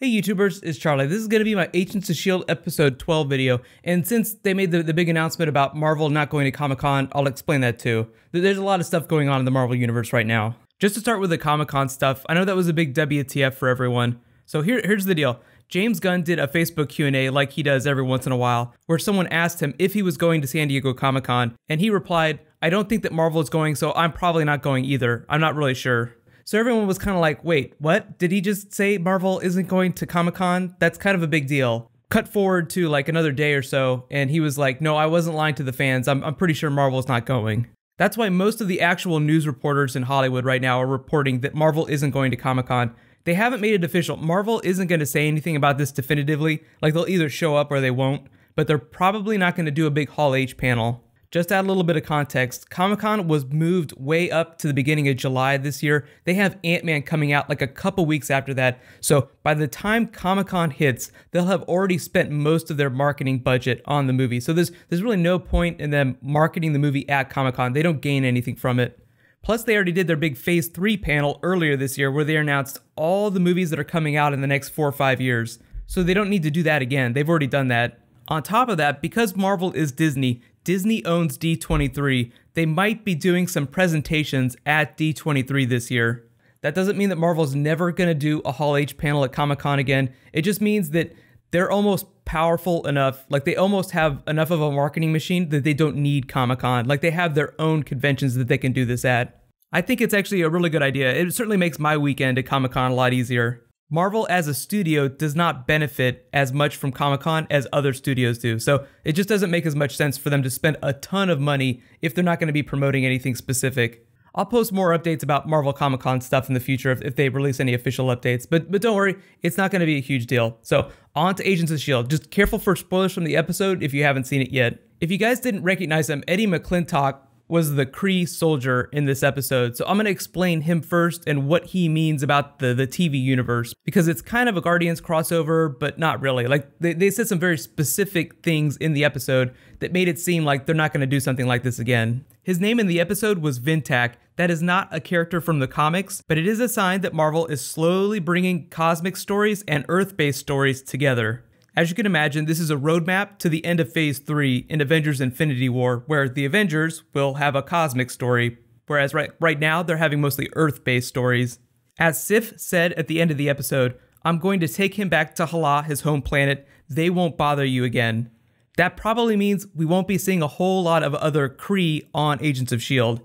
Hey YouTubers, it's Charlie. This is going to be my Agents of S.H.I.E.L.D. episode 12 video, and since they made the, the big announcement about Marvel not going to Comic-Con, I'll explain that too. There's a lot of stuff going on in the Marvel Universe right now. Just to start with the Comic-Con stuff, I know that was a big WTF for everyone. So here, here's the deal. James Gunn did a Facebook Q&A like he does every once in a while, where someone asked him if he was going to San Diego Comic-Con, and he replied, I don't think that Marvel is going, so I'm probably not going either. I'm not really sure. So everyone was kind of like, wait, what? Did he just say Marvel isn't going to Comic Con? That's kind of a big deal. Cut forward to like another day or so, and he was like, no, I wasn't lying to the fans. I'm, I'm pretty sure Marvel's not going. That's why most of the actual news reporters in Hollywood right now are reporting that Marvel isn't going to Comic Con. They haven't made it official. Marvel isn't going to say anything about this definitively. Like they'll either show up or they won't, but they're probably not going to do a big Hall H panel. Just add a little bit of context. Comic Con was moved way up to the beginning of July this year. They have Ant Man coming out like a couple weeks after that. So by the time Comic Con hits, they'll have already spent most of their marketing budget on the movie. So there's there's really no point in them marketing the movie at Comic Con. They don't gain anything from it. Plus, they already did their big Phase 3 panel earlier this year where they announced all the movies that are coming out in the next four or five years. So they don't need to do that again. They've already done that. On top of that, because Marvel is Disney, Disney owns D23, they might be doing some presentations at D23 this year. That doesn't mean that Marvel's never going to do a Hall H panel at Comic Con again. It just means that they're almost powerful enough, like they almost have enough of a marketing machine that they don't need Comic Con. Like they have their own conventions that they can do this at. I think it's actually a really good idea. It certainly makes my weekend at Comic Con a lot easier. Marvel as a studio does not benefit as much from Comic Con as other studios do. So it just doesn't make as much sense for them to spend a ton of money if they're not going to be promoting anything specific. I'll post more updates about Marvel Comic Con stuff in the future if, if they release any official updates, but but don't worry, it's not going to be a huge deal. So on to Agents of S.H.I.E.L.D. Just careful for spoilers from the episode if you haven't seen it yet. If you guys didn't recognize him, Eddie McClintock was the Kree soldier in this episode. So I'm going to explain him first and what he means about the, the TV universe because it's kind of a Guardians crossover, but not really. Like they, they said some very specific things in the episode that made it seem like they're not going to do something like this again. His name in the episode was Vintak. That is not a character from the comics, but it is a sign that Marvel is slowly bringing cosmic stories and Earth based stories together. As you can imagine, this is a roadmap to the end of Phase 3 in Avengers Infinity War, where the Avengers will have a cosmic story, whereas right, right now they're having mostly Earth based stories. As Sif said at the end of the episode, I'm going to take him back to Hala, his home planet. They won't bother you again. That probably means we won't be seeing a whole lot of other Kree on Agents of S.H.I.E.L.D.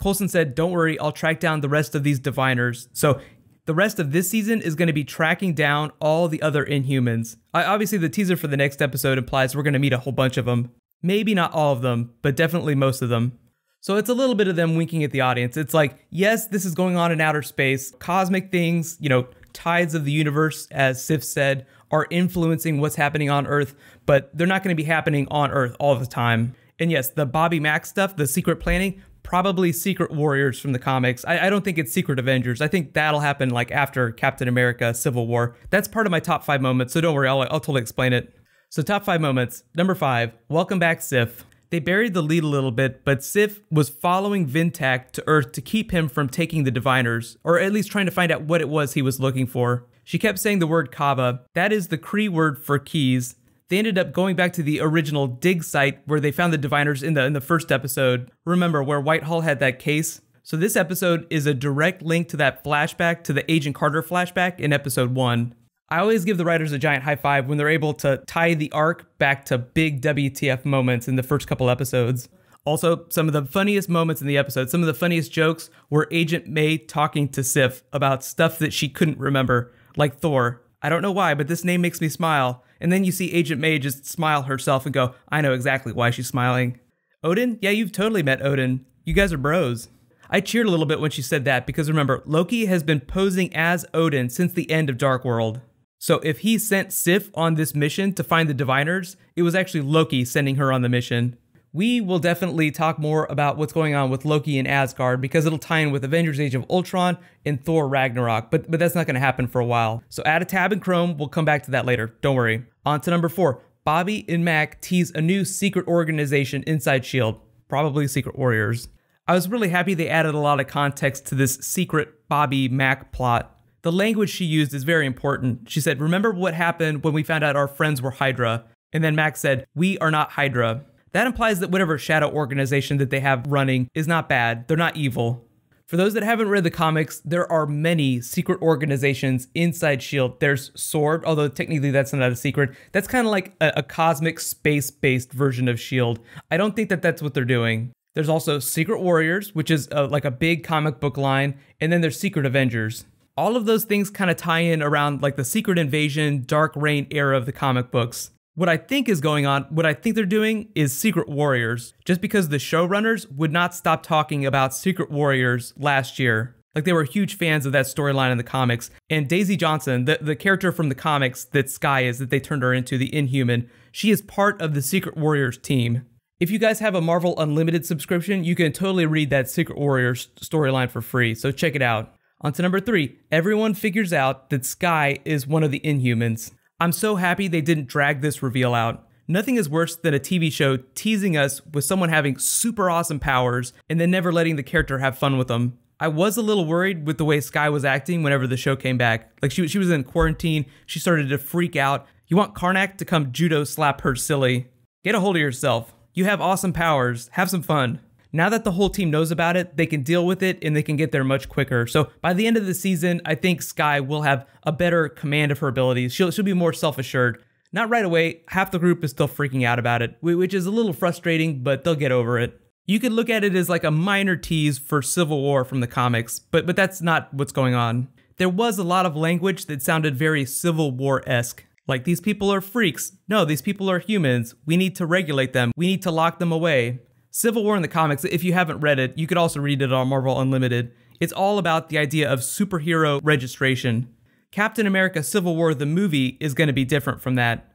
Coulson said, Don't worry, I'll track down the rest of these diviners. So the rest of this season is going to be tracking down all the other Inhumans. I, obviously, the teaser for the next episode implies we're going to meet a whole bunch of them. Maybe not all of them, but definitely most of them. So it's a little bit of them winking at the audience. It's like, yes, this is going on in outer space. Cosmic things, you know, tides of the universe, as Sif said, are influencing what's happening on Earth, but they're not going to be happening on Earth all the time. And yes, the Bobby Mack stuff, the secret planning, probably Secret Warriors from the comics. I, I, don't think it's Secret Avengers. I think that'll happen like after Captain America Civil War. That's part of my top five moments, so don't worry, I'll, I'll totally explain it. So, top five moments. Number five, welcome back, Sif. They buried the lead a little bit, but Sif was following Vintak to Earth to keep him from taking the Diviners, or at least trying to find out what it was he was looking for. She kept saying the word Kava. That is the Kree word for keys they ended up going back to the original dig site where they found the diviners in the in the first episode. Remember where Whitehall had that case? So this episode is a direct link to that flashback to the Agent Carter flashback in episode 1. I always give the writers a giant high five when they're able to tie the arc back to big WTF moments in the first couple episodes. Also, some of the funniest moments in the episode, some of the funniest jokes were Agent May talking to Sif about stuff that she couldn't remember, like Thor. I don't know why, but this name makes me smile. And then you see Agent May just smile herself and go, I know exactly why she's smiling. Odin? Yeah, you've totally met Odin. You guys are bros. I cheered a little bit when she said that because remember, Loki has been posing as Odin since the end of Dark World. So if he sent Sif on this mission to find the Diviners, it was actually Loki sending her on the mission we will definitely talk more about what's going on with Loki and Asgard because it'll tie in with Avengers Age of Ultron and Thor Ragnarok, but, but that's not going to happen for a while. So add a tab in Chrome, we'll come back to that later, don't worry. On to number four, Bobby and Mack tease a new secret organization inside S.H.I.E.L.D., probably Secret Warriors. I was really happy they added a lot of context to this secret Bobby Mack plot. The language she used is very important. She said, Remember what happened when we found out our friends were Hydra? And then Mack said, We are not Hydra. That implies that whatever shadow organization that they have running is not bad. They're not evil. For those that haven't read the comics, there are many secret organizations inside S.H.I.E.L.D. There's SWORD, although technically that's not a secret. That's kind of like a, a cosmic space based version of S.H.I.E.L.D. I don't think that that's what they're doing. There's also Secret Warriors, which is a, like a big comic book line, and then there's Secret Avengers. All of those things kind of tie in around like the Secret Invasion, Dark Reign era of the comic books. What I think is going on, what I think they're doing is Secret Warriors, just because the showrunners would not stop talking about Secret Warriors last year. Like they were huge fans of that storyline in the comics. And Daisy Johnson, the, the character from the comics that Skye is, that they turned her into, the Inhuman, she is part of the Secret Warriors team. If you guys have a Marvel Unlimited subscription, you can totally read that Secret Warriors storyline for free, so check it out. On to number three, everyone figures out that Skye is one of the Inhumans. I'm so happy they didn't drag this reveal out. Nothing is worse than a TV show teasing us with someone having super awesome powers and then never letting the character have fun with them. I was a little worried with the way Skye was acting whenever the show came back. Like she, she was in quarantine, she started to freak out. You want Karnak to come judo slap her silly. Get a hold of yourself. You have awesome powers. Have some fun. Now that the whole team knows about it, they can deal with it and they can get there much quicker. So by the end of the season, I think Skye will have a better command of her abilities. She'll, she'll be more self assured. Not right away, half the group is still freaking out about it, which is a little frustrating, but they'll get over it. You could look at it as like a minor tease for Civil War from the comics, but, but that's not what's going on. There was a lot of language that sounded very Civil War esque. Like, these people are freaks. No, these people are humans. We need to regulate them. We need to lock them away. Civil War in the comics, if you haven't read it, you could also read it on Marvel Unlimited. It's all about the idea of superhero registration. Captain America Civil War, the movie, is going to be different from that.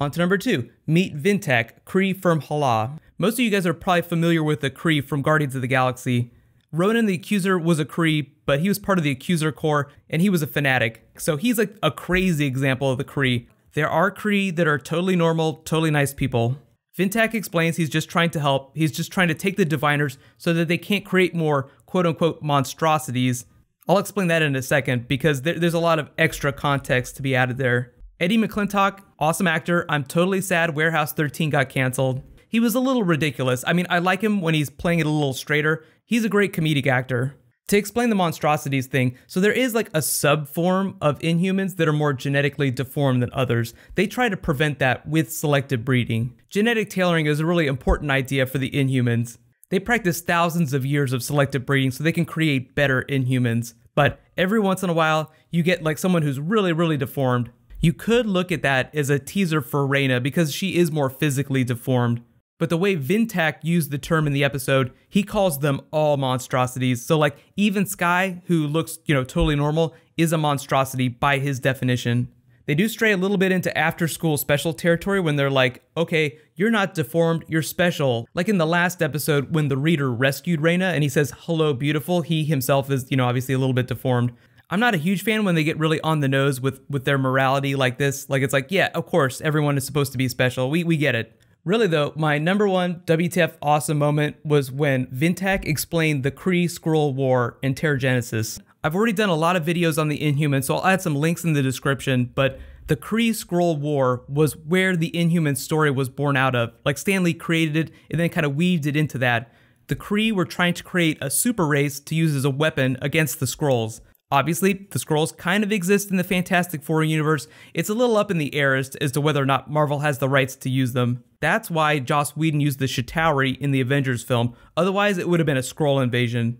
On to number two, meet Vintek, Kree from Hala. Most of you guys are probably familiar with the Kree from Guardians of the Galaxy. Ronan the Accuser was a Kree, but he was part of the Accuser Corps, and he was a fanatic. So he's like a crazy example of the Kree. There are Kree that are totally normal, totally nice people. Vintek explains he's just trying to help. He's just trying to take the diviners so that they can't create more quote unquote monstrosities. I'll explain that in a second because there, there's a lot of extra context to be added there. Eddie McClintock, awesome actor. I'm totally sad Warehouse 13 got canceled. He was a little ridiculous. I mean, I like him when he's playing it a little straighter. He's a great comedic actor to explain the monstrosities thing, so there is like a subform of inhumans that are more genetically deformed than others. They try to prevent that with selective breeding. Genetic tailoring is a really important idea for the inhumans. They practice thousands of years of selective breeding so they can create better inhumans. But every once in a while, you get like someone who's really, really deformed. You could look at that as a teaser for Raina because she is more physically deformed. But the way Vintek used the term in the episode, he calls them all monstrosities. So like even Skye, who looks, you know, totally normal, is a monstrosity by his definition. They do stray a little bit into after school special territory when they're like, okay, you're not deformed, you're special. Like in the last episode when the reader rescued Raina and he says, hello, beautiful, he himself is, you know, obviously a little bit deformed. I'm not a huge fan when they get really on the nose with with their morality like this. Like it's like, yeah, of course, everyone is supposed to be special. We we get it. Really, though, my number one WTF awesome moment was when Vintek explained the Kree Skrull War in Terrigenesis. I've already done a lot of videos on the Inhumans, so I'll add some links in the description, but the Kree Skrull War was where the Inhuman story was born out of. Like Stan Lee created it and then kind of weaved it into that. The Kree were trying to create a super race to use as a weapon against the Skrulls. Obviously, the Skrulls kind of exist in the Fantastic Four universe. It's a little up in the air as to, whether or not Marvel has the rights to use them. That's why Joss Whedon used the Chitauri in the Avengers film, otherwise it would have been a Skrull invasion.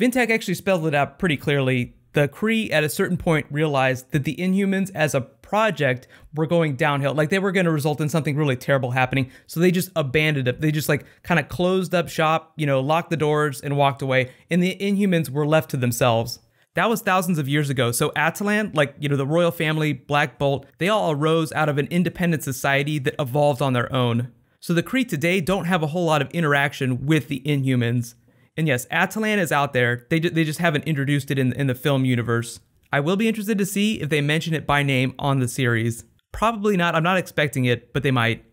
Vintek actually spelled it out pretty clearly. The Kree at a certain point realized that the Inhumans as a project were going downhill. Like they were going to result in something really terrible happening. So they just abandoned it. They just like kind of closed up shop, you know, locked the doors and walked away. And the Inhumans were left to themselves. That was thousands of years ago. So Attilan, like, you know, the royal family, Black Bolt, they all arose out of an independent society that evolved on their own. So the Kree today don't have a whole lot of interaction with the Inhumans. And yes, Attilan is out there. They, they just haven't introduced it in, in the film universe. I will be interested to see if they mention it by name on the series. Probably not. I'm not expecting it, but they might.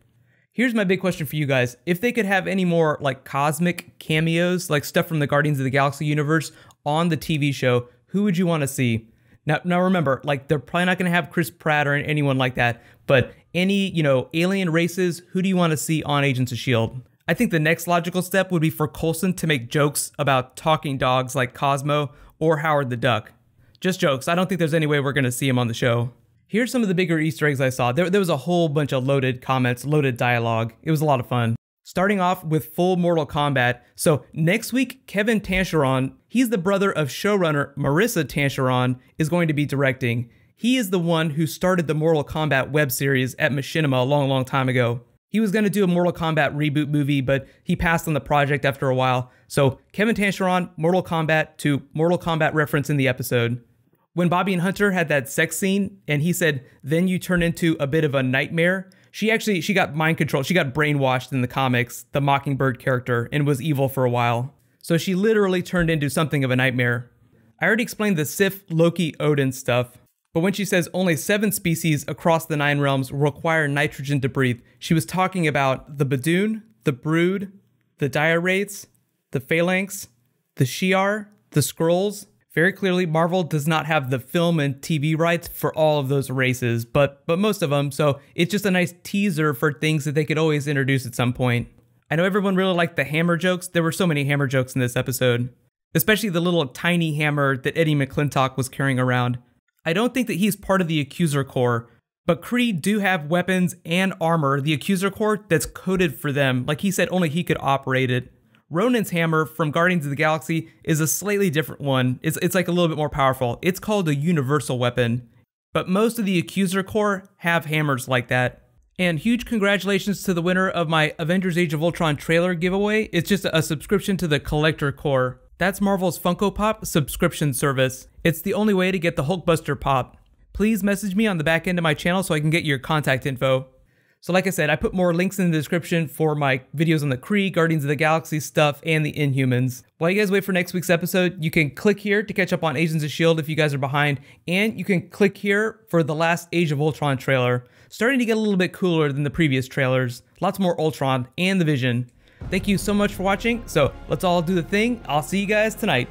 Here's my big question for you guys. If they could have any more like cosmic cameos, like stuff from the Guardians of the Galaxy universe on the TV show, who would you want to see? Now, now remember, like they're probably not going to have Chris Pratt or anyone like that, but any, you know, alien races, who do you want to see on Agents of S.H.I.E.L.D.? I think the next logical step would be for Coulson to make jokes about talking dogs like Cosmo or Howard the Duck. Just jokes. I don't think there's any way we're going to see him on the show. Here's some of the bigger Easter eggs I saw. There, there was a whole bunch of loaded comments, loaded dialogue. It was a lot of fun. Starting off with full Mortal Kombat. So next week, Kevin Tancharoen, he's the brother of showrunner Maurissa Tancharoen, is going to be directing. He is the one who started the Mortal Kombat web series at Machinima a long, long time ago. He was going to do a Mortal Kombat reboot movie, but he passed on the project after a while. So Kevin Tancharoen, Mortal Kombat to Mortal Kombat reference in the episode. When Bobby and Hunter had that sex scene and he said, then you turn into a bit of a nightmare, she actually she got mind control. She got brainwashed in the comics, the Mockingbird character, and was evil for a while. So she literally turned into something of a nightmare. I already explained the Sif, Loki, Odin stuff. But when she says only seven species across the nine realms require nitrogen to breathe, she was talking about the Badoon, the Brood, the Dire the Phalanx, the Shi'ar, the Skrulls. Very clearly, Marvel does not have the film and TV rights for all of those races, but but most of them. So it's just a nice teaser for things that they could always introduce at some point. I know everyone really liked the hammer jokes. There were so many hammer jokes in this episode, especially the little tiny hammer that Eddie McClintock was carrying around. I don't think that he's part of the Accuser Corps, but Kree do have weapons and armor, the Accuser Corps, that's coded for them. Like he said, only he could operate it. Ronan's hammer from Guardians of the Galaxy is a slightly different one. It's, it's like a little bit more powerful. It's called a universal weapon. But most of the Accuser Corps have hammers like that. And huge congratulations to the winner of my Avengers Age of Ultron trailer giveaway. It's just a subscription to the Collector Corps. That's Marvel's Funko Pop subscription service. It's the only way to get the Hulkbuster Pop. Please message me on the back end of my channel so I can get your contact info. So like I said, I put more links in the description for my videos on the Kree, Guardians of the Galaxy stuff, and the Inhumans. While you guys wait for next week's episode, you can click here to catch up on Agents of S.H.I.E.L.D. if you guys are behind, and you can click here for the last Age of Ultron trailer. Starting to get a little bit cooler than the previous trailers. Lots more Ultron and the Vision. Thank you so much for watching. So let's all do the thing. I'll see you guys tonight.